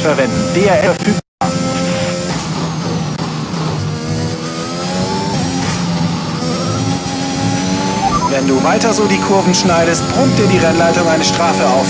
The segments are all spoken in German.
verwenden. DRL verfügbar. Wenn du weiter so die Kurven schneidest, brummt dir die Rennleitung eine Strafe auf.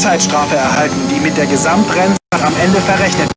Zeitstrafe erhalten, die mit der Gesamtrennzeit am Ende verrechnet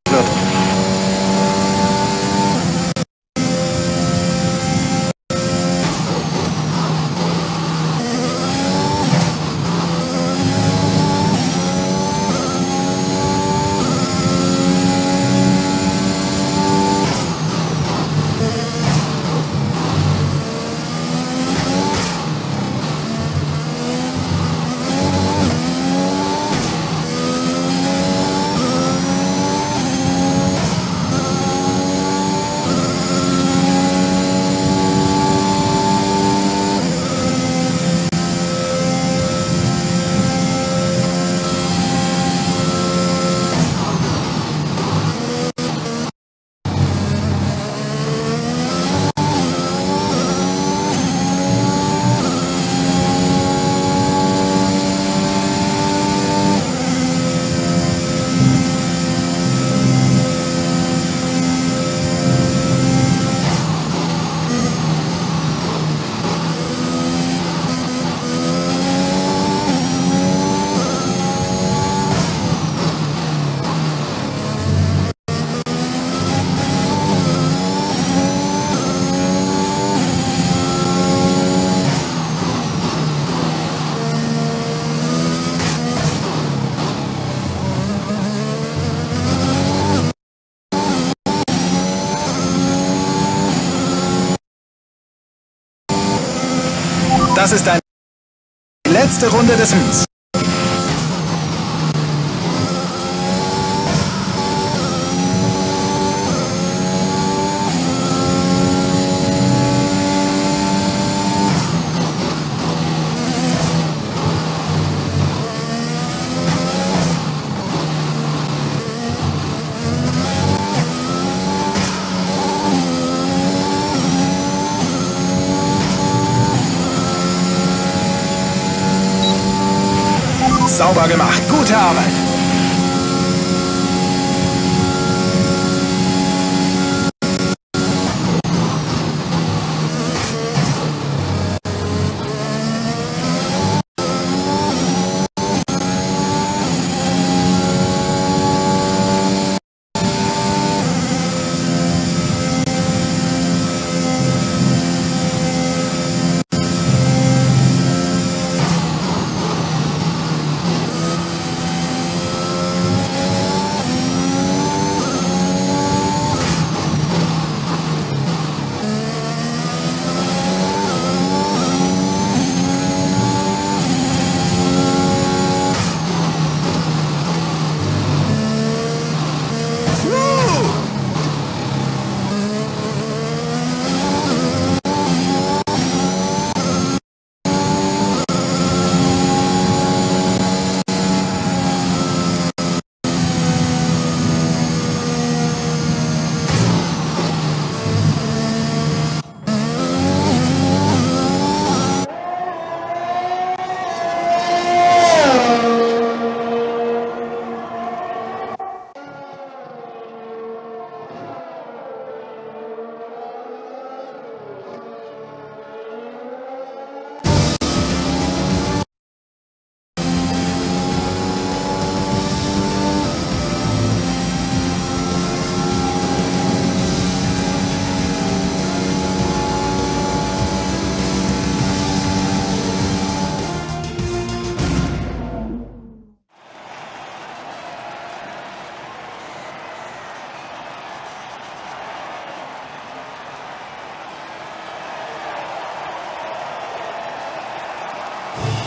ist eine letzte Runde des Rennens. Sauber gemacht. Gute Arbeit. Wow.